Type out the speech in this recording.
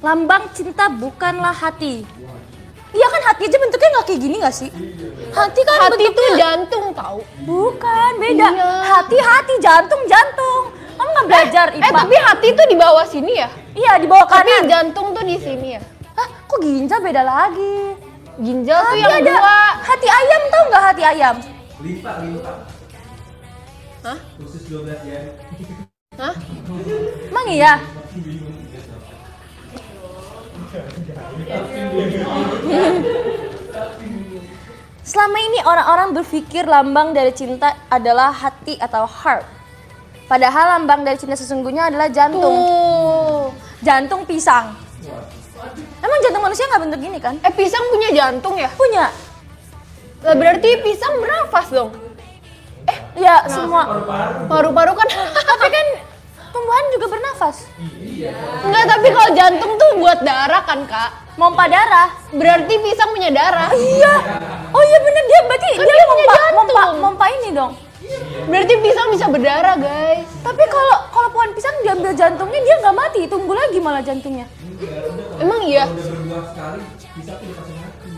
Lambang cinta bukanlah hati. Iya kan hati aja bentuknya nggak kayak gini nggak sih? Hati kan Hati bentuknya tuh jantung tahu. bukan beda. Iya. Hati hati jantung jantung. Kamu nggak belajar Eh IPA? tapi hati tuh di bawah sini ya. iya di bawah Tapi kanan. jantung tuh di sini ya. Hah, kok ginjal beda lagi? Ginjal tuh Hati yang ada dua. hati ayam tau nggak hati ayam? Limpa, limpa. Hah? Khusus 12 ya. Hah? Emang iya? Selama ini orang-orang berpikir lambang dari cinta adalah hati atau heart. Padahal lambang dari cinta sesungguhnya adalah jantung. Tuh. Jantung pisang. Emang jantung manusia nggak bentuk gini kan? Eh pisang punya jantung ya? Punya. Lah berarti pisang bernafas dong. Ya semua. Paru-paru kan Tapi kan tumbuhan juga bernafas. Enggak, tapi kalau jantung tuh buat darah kan, Kak. Mompa darah. Berarti pisang punya darah. Iya. Oh iya bener dia berarti Kan dia, dia punya mompa, jantung. mompa, mompa ini dong. Berarti pisang bisa berdarah, guys. Tapi kalau kalau pohon pisang diambil jantungnya dia nggak mati, tumbuh lagi malah jantungnya. Emang iya? Udah berbuah sekali, bisa makan.